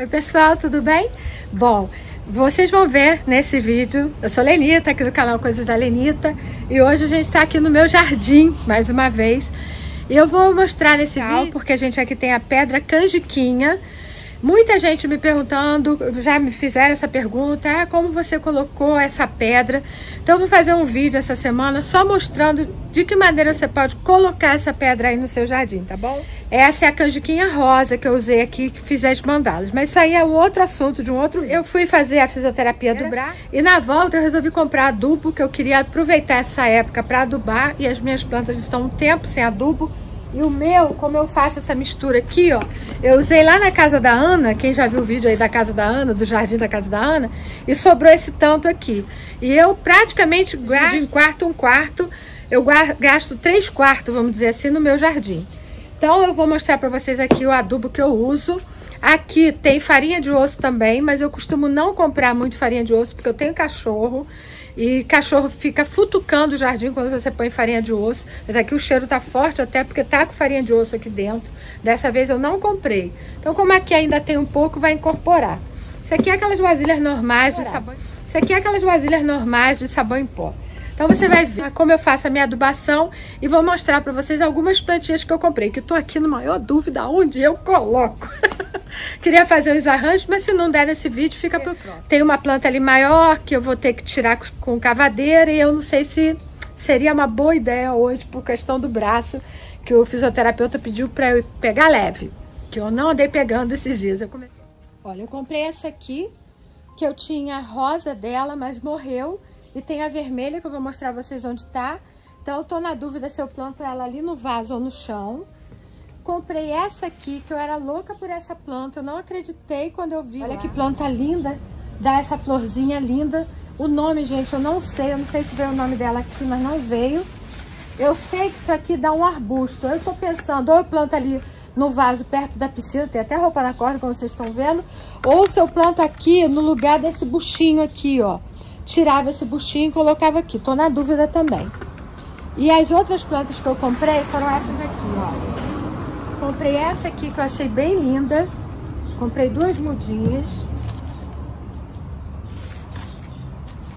Oi pessoal, tudo bem? Bom, vocês vão ver nesse vídeo, eu sou Lenita, aqui do canal Coisas da Lenita, e hoje a gente está aqui no meu jardim, mais uma vez, e eu vou mostrar nesse vídeo, porque a gente aqui tem a pedra canjiquinha, Muita gente me perguntando, já me fizeram essa pergunta, ah, como você colocou essa pedra? Então eu vou fazer um vídeo essa semana só mostrando de que maneira você pode colocar essa pedra aí no seu jardim, tá bom? Essa é a canjiquinha rosa que eu usei aqui, que fiz as mandalas. Mas isso aí é outro assunto de um outro... Eu fui fazer a fisioterapia do braço e na volta eu resolvi comprar adubo, que eu queria aproveitar essa época para adubar e as minhas plantas estão um tempo sem adubo. E o meu, como eu faço essa mistura aqui, ó, eu usei lá na casa da Ana, quem já viu o vídeo aí da casa da Ana, do jardim da casa da Ana, e sobrou esse tanto aqui. E eu praticamente gasto em quarto um quarto, eu gasto três quartos, vamos dizer assim, no meu jardim. Então eu vou mostrar para vocês aqui o adubo que eu uso. Aqui tem farinha de osso também, mas eu costumo não comprar muito farinha de osso porque eu tenho cachorro. E cachorro fica futucando o jardim quando você põe farinha de osso. Mas aqui o cheiro tá forte até porque tá com farinha de osso aqui dentro. Dessa vez eu não comprei. Então como aqui ainda tem um pouco, vai incorporar. Isso aqui é aquelas vasilhas normais de sabão. Isso aqui é aquelas vasilhas normais de sabão em pó. Então você vai ver como eu faço a minha adubação e vou mostrar para vocês algumas plantinhas que eu comprei, que eu tô aqui no maior dúvida onde eu coloco. Queria fazer os arranjos, mas se não der nesse vídeo, fica pro próximo. Tem uma planta ali maior que eu vou ter que tirar com cavadeira e eu não sei se seria uma boa ideia hoje por questão do braço, que o fisioterapeuta pediu para eu pegar leve, que eu não andei pegando esses dias. Eu comecei... Olha, eu comprei essa aqui, que eu tinha a rosa dela, mas morreu. E tem a vermelha, que eu vou mostrar vocês onde tá. Então, eu tô na dúvida se eu planto ela ali no vaso ou no chão. Comprei essa aqui, que eu era louca por essa planta. Eu não acreditei quando eu vi. Olha que planta linda. Dá essa florzinha linda. O nome, gente, eu não sei. Eu não sei se veio o nome dela aqui, mas não veio. Eu sei que isso aqui dá um arbusto. Eu tô pensando, ou eu planto ali no vaso perto da piscina, tem até roupa na corda, como vocês estão vendo. Ou se eu planto aqui no lugar desse buchinho aqui, ó. Tirava esse buchinho e colocava aqui. Tô na dúvida também. E as outras plantas que eu comprei foram essas aqui, ó. Comprei essa aqui que eu achei bem linda. Comprei duas mudinhas.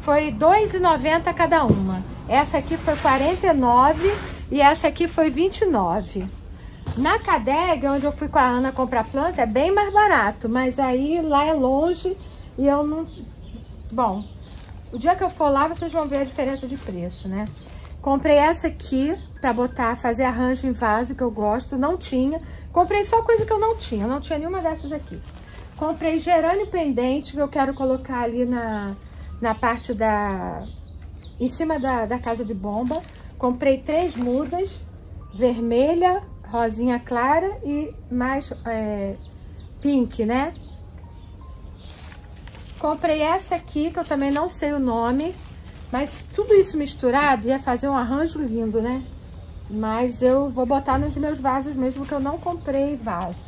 Foi R$2,90 cada uma. Essa aqui foi 49 e essa aqui foi 29. Na Cadeg, onde eu fui com a Ana comprar planta, é bem mais barato. Mas aí lá é longe e eu não... Bom, o dia que eu for lá, vocês vão ver a diferença de preço, né? Comprei essa aqui pra botar, fazer arranjo em vaso, que eu gosto. Não tinha. Comprei só coisa que eu não tinha. Não tinha nenhuma dessas aqui. Comprei gerânio pendente, que eu quero colocar ali na, na parte da... Em cima da, da casa de bomba. Comprei três mudas. Vermelha, rosinha clara e mais é, pink, né? Comprei essa aqui, que eu também não sei o nome. Mas tudo isso misturado ia fazer um arranjo lindo, né? Mas eu vou botar nos meus vasos mesmo, que eu não comprei vaso.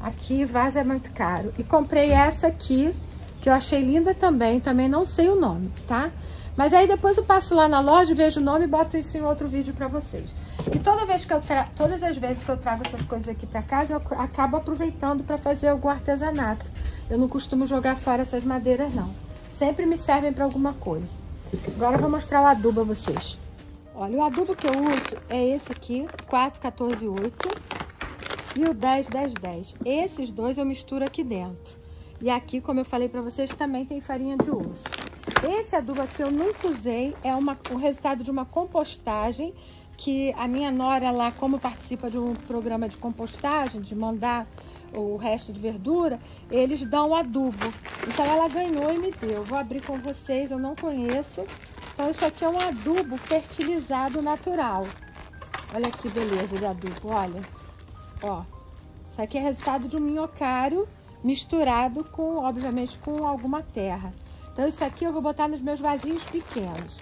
Aqui, vaso é muito caro. E comprei essa aqui, que eu achei linda também. Também não sei o nome, tá? Mas aí depois eu passo lá na loja, vejo o nome e boto isso em outro vídeo pra vocês. E toda vez que eu tra... todas as vezes que eu trago essas coisas aqui pra casa, eu acabo aproveitando pra fazer algum artesanato. Eu não costumo jogar fora essas madeiras, não. Sempre me servem pra alguma coisa. Agora eu vou mostrar o adubo a vocês. Olha, o adubo que eu uso é esse aqui, 4148 e o 10, 10, 10. Esses dois eu misturo aqui dentro. E aqui, como eu falei pra vocês, também tem farinha de osso. Esse adubo aqui eu nunca usei, é uma, o resultado de uma compostagem que a minha nora lá, como participa de um programa de compostagem, de mandar o resto de verdura, eles dão adubo. Então ela ganhou e me deu. Vou abrir com vocês, eu não conheço. Então isso aqui é um adubo fertilizado natural. Olha que beleza de adubo, olha. Ó, isso aqui é resultado de um minhocário misturado com, obviamente, com alguma terra. Então isso aqui eu vou botar nos meus vasinhos pequenos.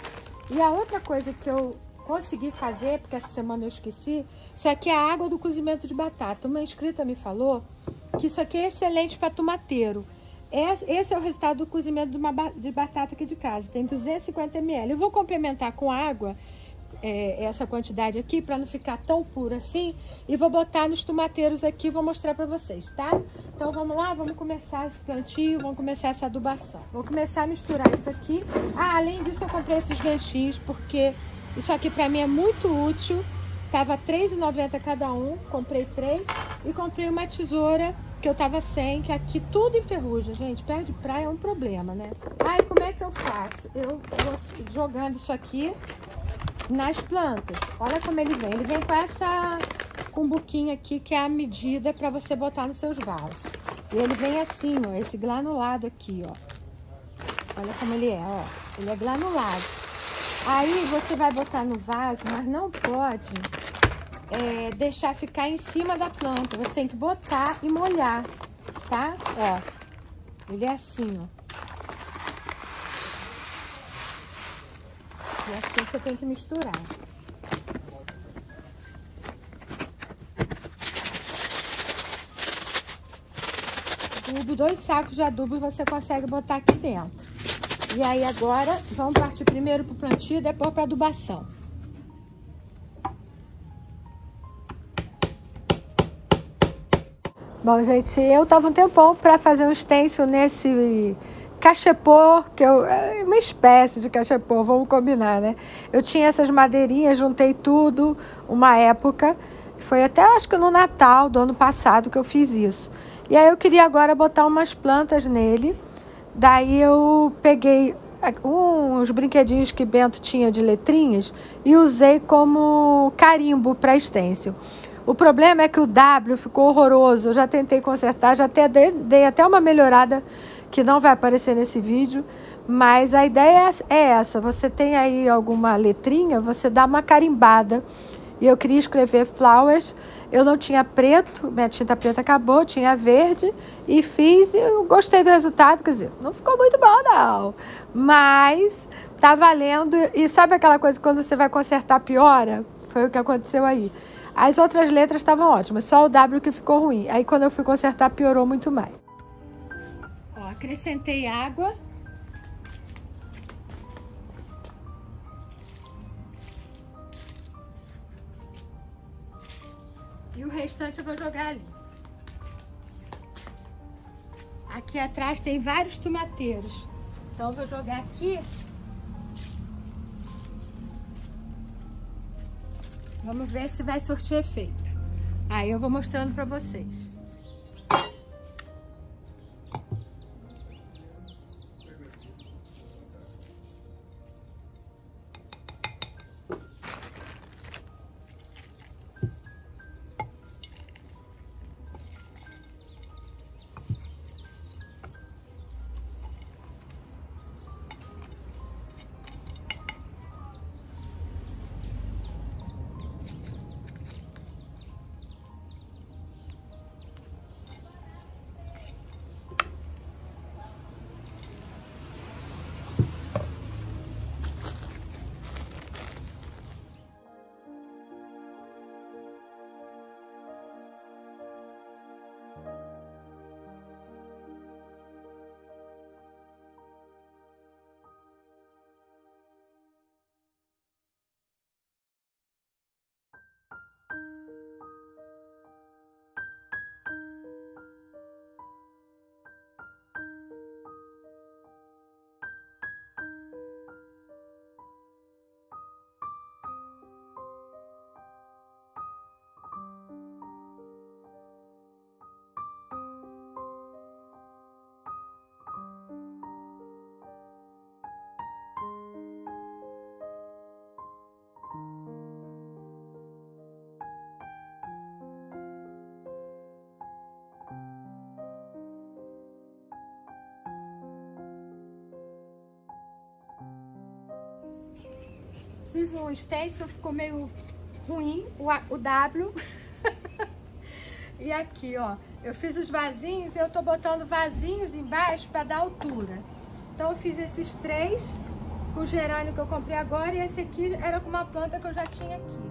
E a outra coisa que eu consegui fazer, porque essa semana eu esqueci, isso aqui é a água do cozimento de batata. Uma inscrita me falou que isso aqui é excelente para tomateiro. Esse é o resultado do cozimento de, uma, de batata aqui de casa. Tem 250 ml. Eu vou complementar com água é, essa quantidade aqui para não ficar tão puro assim. E vou botar nos tomateiros aqui, vou mostrar para vocês, tá? Então vamos lá, vamos começar esse plantio, vamos começar essa adubação. Vou começar a misturar isso aqui. Ah, além disso eu comprei esses ganchinhos porque isso aqui para mim é muito útil. Tava R$3,90 cada um, comprei três. E comprei uma tesoura que eu tava sem, que aqui tudo enferruja, gente. Perto de praia é um problema, né? Aí como é que eu faço? Eu vou jogando isso aqui nas plantas. Olha como ele vem. Ele vem com essa cumbuquinha aqui, que é a medida para você botar nos seus vasos. E ele vem assim, ó, esse granulado aqui, ó. Olha como ele é, ó. Ele é granulado. Aí você vai botar no vaso, mas não pode é, deixar ficar em cima da planta. Você tem que botar e molhar, tá? Ó, ele é assim, ó. E assim você tem que misturar. Adubo, dois sacos de adubo você consegue botar aqui dentro. E aí agora, vamos partir primeiro para o plantio, depois para adubação. Bom, gente, eu tava um tempão para fazer um stencil nesse cachepô, que eu, é uma espécie de cachepô, vamos combinar, né? Eu tinha essas madeirinhas, juntei tudo uma época, foi até acho que no Natal do ano passado que eu fiz isso. E aí eu queria agora botar umas plantas nele, daí eu peguei uns brinquedinhos que Bento tinha de letrinhas e usei como carimbo para stencil. O problema é que o W ficou horroroso. Eu já tentei consertar, já até dei, dei até uma melhorada que não vai aparecer nesse vídeo. Mas a ideia é essa: você tem aí alguma letrinha, você dá uma carimbada. E eu queria escrever flowers. Eu não tinha preto, minha tinta preta acabou, tinha verde e fiz e eu gostei do resultado. Quer dizer, não ficou muito bom, não. Mas tá valendo. E sabe aquela coisa quando você vai consertar piora? Foi o que aconteceu aí. As outras letras estavam ótimas, só o W que ficou ruim. Aí quando eu fui consertar, piorou muito mais. Ó, acrescentei água. E o restante eu vou jogar ali. Aqui atrás tem vários tomateiros. Então eu vou jogar aqui Vamos ver se vai surtir efeito. Aí eu vou mostrando para vocês. Fiz um stencil, ficou meio ruim o, o W. e aqui, ó, eu fiz os vasinhos eu tô botando vasinhos embaixo para dar altura. Então eu fiz esses três com o gerânio que eu comprei agora e esse aqui era com uma planta que eu já tinha aqui.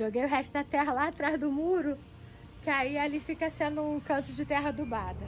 Joguei o resto da terra lá atrás do muro, que aí ali fica sendo um canto de terra adubada.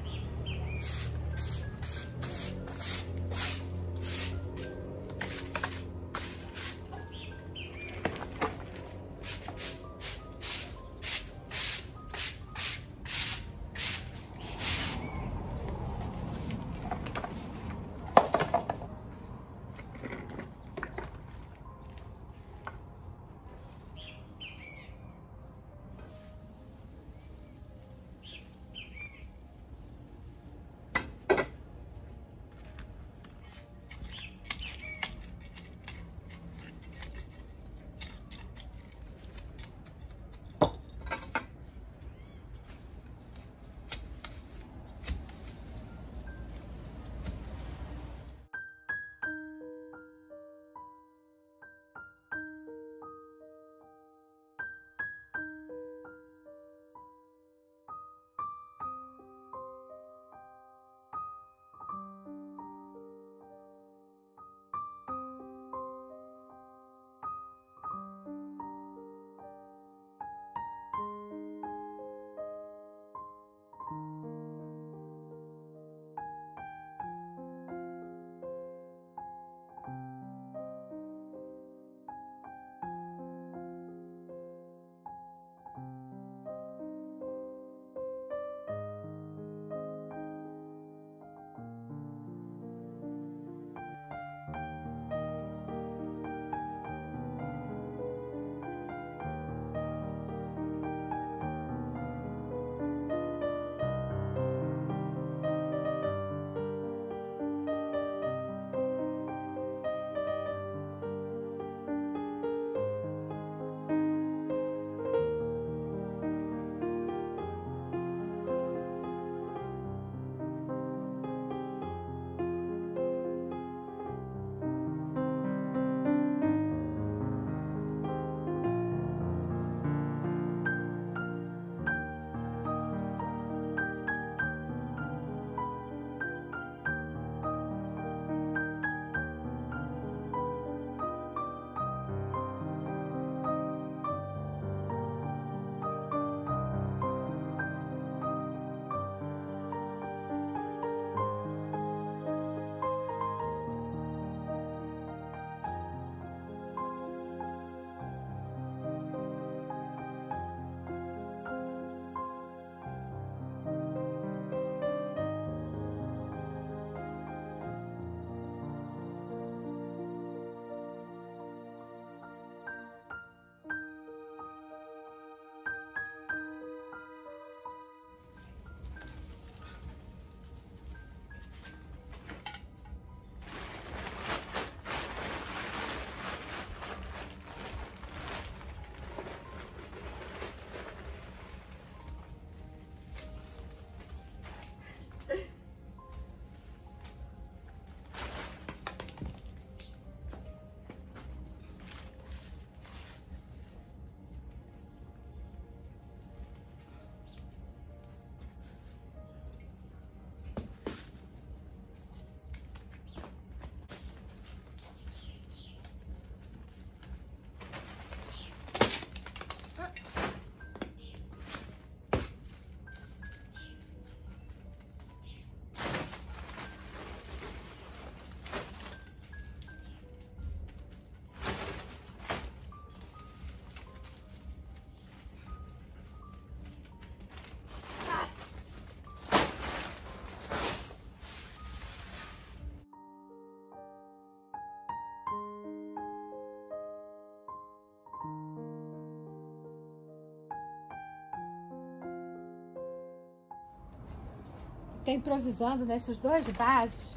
Tô improvisando nesses dois vasos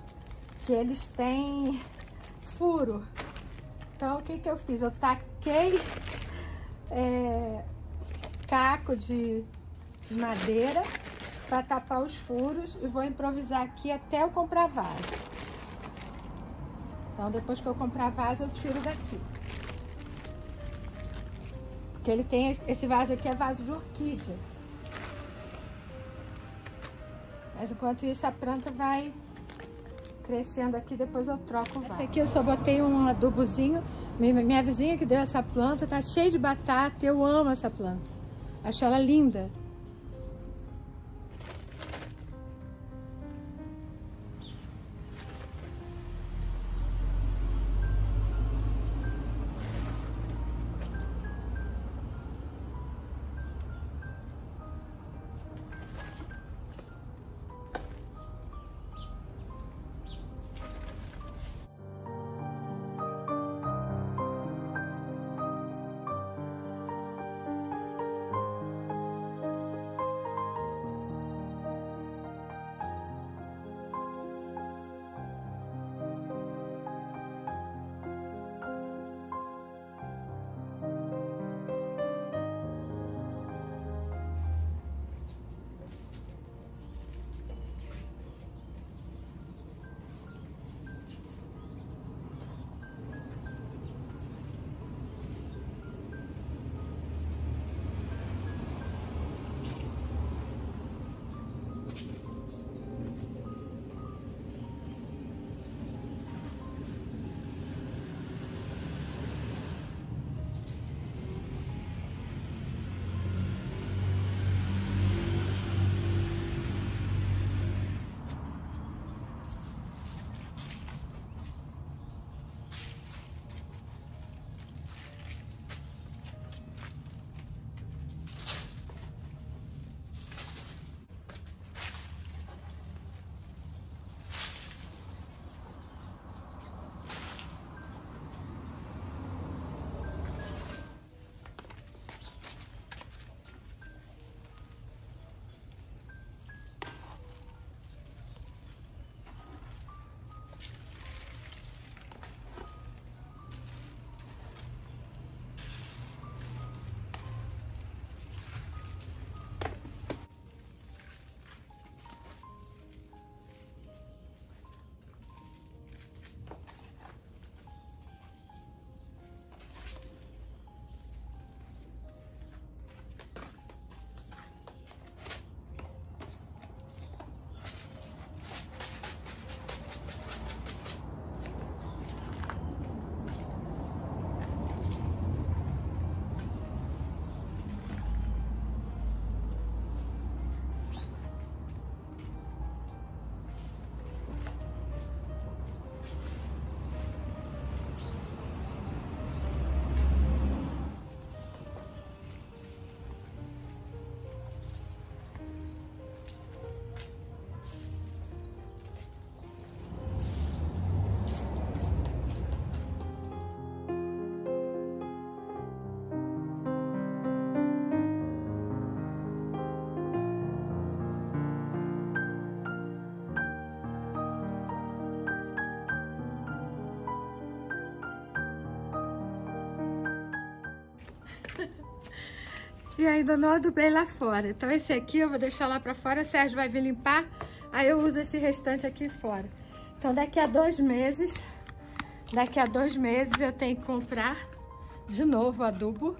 que eles têm furo. Então, o que que eu fiz? Eu taquei é, caco de madeira para tapar os furos e vou improvisar aqui até eu comprar vaso. Então, depois que eu comprar vaso, eu tiro daqui. Porque ele tem, esse vaso aqui é vaso de orquídea. Mas enquanto isso, a planta vai crescendo aqui, depois eu troco o vaso. Esse aqui eu só botei um adubozinho Minha vizinha que deu essa planta tá cheia de batata. Eu amo essa planta. Acho ela linda. E ainda não adubei lá fora. Então esse aqui eu vou deixar lá pra fora, o Sérgio vai vir limpar, aí eu uso esse restante aqui fora. Então daqui a dois meses, daqui a dois meses eu tenho que comprar de novo adubo.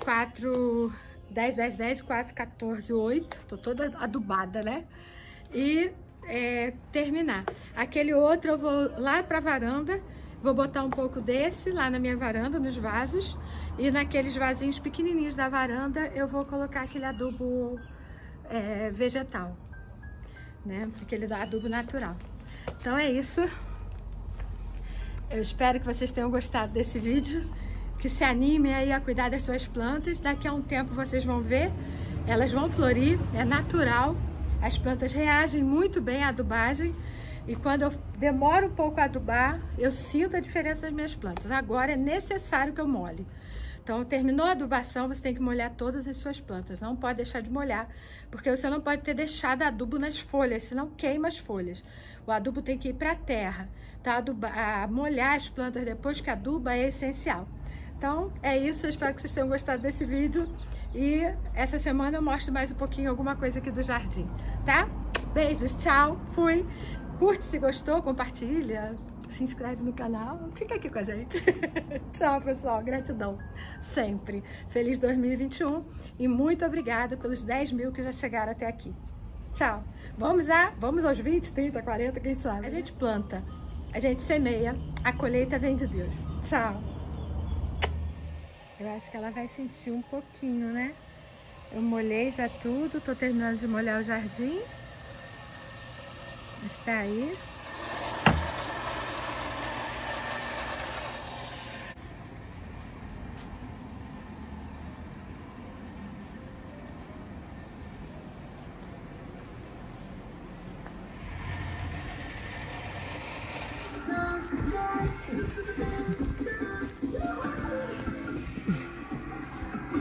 4, 10, 10, 10, 4, 14, 8. Tô toda adubada, né? E é, terminar. Aquele outro eu vou lá pra varanda, vou botar um pouco desse lá na minha varanda, nos vasos. E naqueles vasinhos pequenininhos da varanda eu vou colocar aquele adubo é, vegetal, né? Aquele adubo natural. Então é isso. Eu espero que vocês tenham gostado desse vídeo. Que se animem aí a cuidar das suas plantas. Daqui a um tempo vocês vão ver, elas vão florir, é natural. As plantas reagem muito bem à adubagem. E quando eu demoro um pouco a adubar, eu sinto a diferença das minhas plantas. Agora é necessário que eu molhe. Então, terminou a adubação, você tem que molhar todas as suas plantas. Não pode deixar de molhar, porque você não pode ter deixado adubo nas folhas, senão queima as folhas. O adubo tem que ir para a terra. Tá? Molhar as plantas depois que aduba é essencial. Então, é isso. Eu espero que vocês tenham gostado desse vídeo. E essa semana eu mostro mais um pouquinho alguma coisa aqui do jardim, tá? Beijos, tchau, fui. Curte se gostou, compartilha, se inscreve no canal, fica aqui com a gente. Tchau, pessoal, gratidão, sempre. Feliz 2021 e muito obrigada pelos 10 mil que já chegaram até aqui. Tchau. Vamos a, vamos aos 20, 30, 40, quem sabe. A gente planta a gente semeia, a colheita vem de Deus. Tchau. Eu acho que ela vai sentir um pouquinho, né? Eu molhei já tudo, tô terminando de molhar o jardim. Está aí.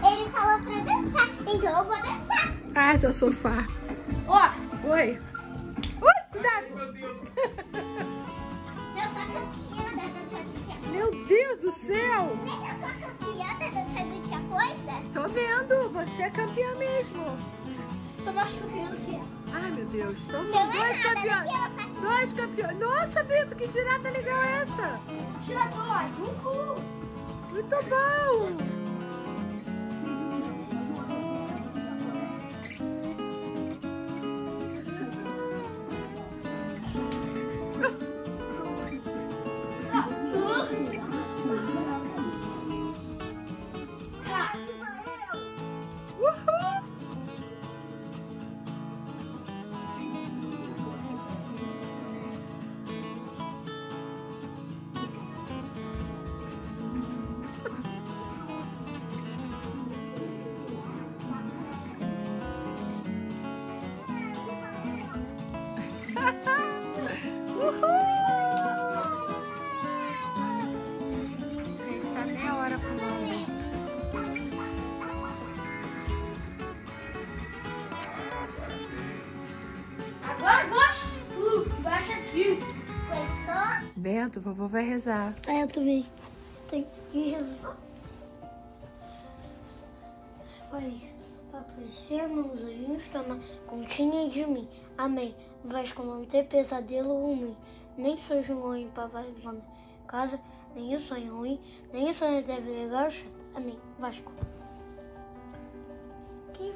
Ele falou pra dançar, então eu vou dançar. Ah, seu sofá. Deus do céu. Mas eu sou campeã dança do tia Coisa? Tô vendo, você é campeã mesmo. Sou mais campeã do que ela. Ai, meu Deus. São é dois nada, campeões. Dois campeões. Nossa, Vitor, que girada legal é essa? tirador. Uhul. Muito bom. Bento, vovô vai rezar. É, eu também. Tem que rezar. Pai, aparecendo nos olhinhos, toma continha de mim. Amém. Vasco não ter pesadelo ruim. Nem sonho ruim para na casa, nem o sonho ruim, nem o sonho deve ligar. Amém. Vasco. Que